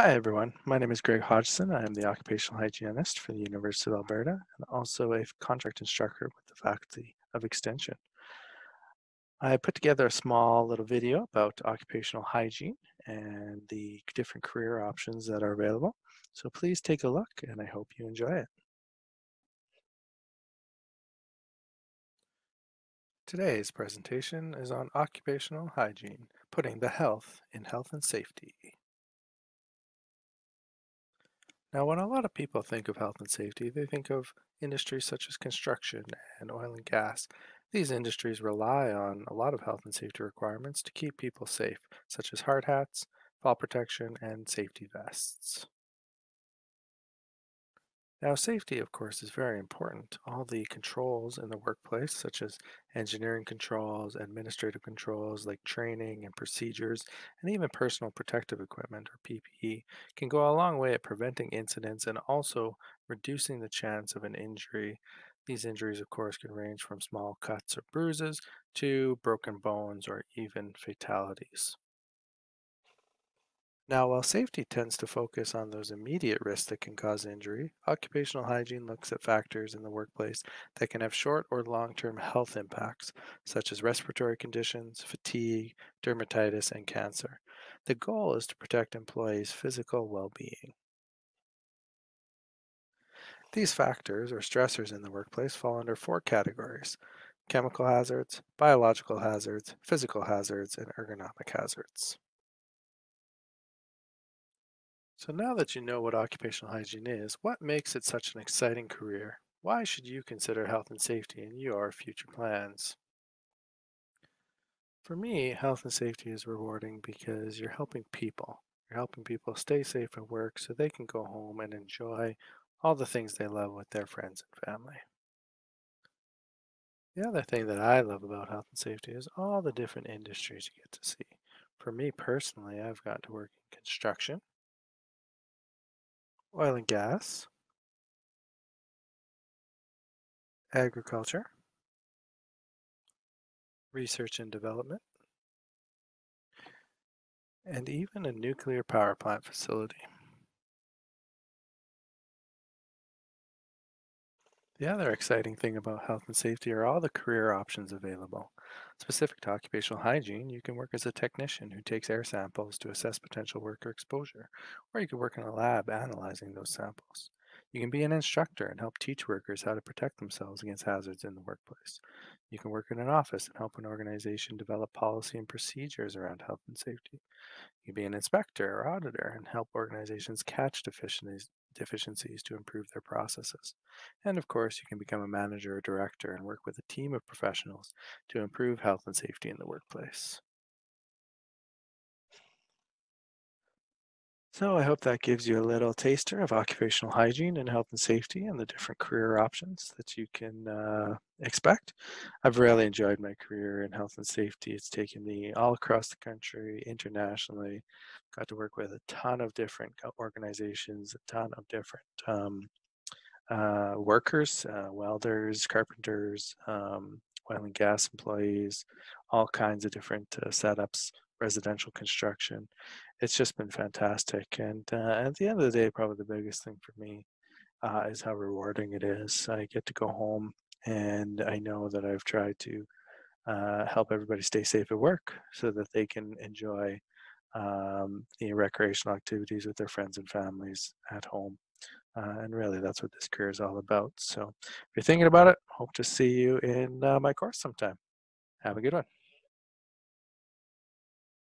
Hi, everyone. My name is Greg Hodgson. I am the occupational hygienist for the University of Alberta and also a contract instructor with the Faculty of Extension. I put together a small little video about occupational hygiene and the different career options that are available. So please take a look and I hope you enjoy it. Today's presentation is on occupational hygiene, putting the health in health and safety. Now, when a lot of people think of health and safety, they think of industries such as construction and oil and gas. These industries rely on a lot of health and safety requirements to keep people safe, such as hard hats, fall protection, and safety vests. Now, safety, of course, is very important. All the controls in the workplace, such as engineering controls, administrative controls like training and procedures, and even personal protective equipment or PPE, can go a long way at preventing incidents and also reducing the chance of an injury. These injuries, of course, can range from small cuts or bruises to broken bones or even fatalities. Now, while safety tends to focus on those immediate risks that can cause injury, occupational hygiene looks at factors in the workplace that can have short or long term health impacts, such as respiratory conditions, fatigue, dermatitis, and cancer. The goal is to protect employees' physical well being. These factors or stressors in the workplace fall under four categories chemical hazards, biological hazards, physical hazards, and ergonomic hazards. So now that you know what occupational hygiene is, what makes it such an exciting career? Why should you consider health and safety in your future plans? For me, health and safety is rewarding because you're helping people. You're helping people stay safe at work so they can go home and enjoy all the things they love with their friends and family. The other thing that I love about health and safety is all the different industries you get to see. For me personally, I've got to work in construction, oil and gas, agriculture, research and development, and even a nuclear power plant facility. The other exciting thing about health and safety are all the career options available. Specific to occupational hygiene, you can work as a technician who takes air samples to assess potential worker exposure, or you can work in a lab analyzing those samples. You can be an instructor and help teach workers how to protect themselves against hazards in the workplace. You can work in an office and help an organization develop policy and procedures around health and safety. You can be an inspector or auditor and help organizations catch deficiencies, deficiencies to improve their processes. And of course, you can become a manager or director and work with a team of professionals to improve health and safety in the workplace. So I hope that gives you a little taster of occupational hygiene and health and safety and the different career options that you can uh, expect. I've really enjoyed my career in health and safety. It's taken me all across the country, internationally. Got to work with a ton of different organizations, a ton of different um, uh, workers, uh, welders, carpenters, um, oil and gas employees, all kinds of different uh, setups, residential construction it's just been fantastic. And uh, at the end of the day, probably the biggest thing for me uh, is how rewarding it is. I get to go home and I know that I've tried to uh, help everybody stay safe at work so that they can enjoy um, the recreational activities with their friends and families at home. Uh, and really, that's what this career is all about. So, if you're thinking about it, hope to see you in uh, my course sometime. Have a good one.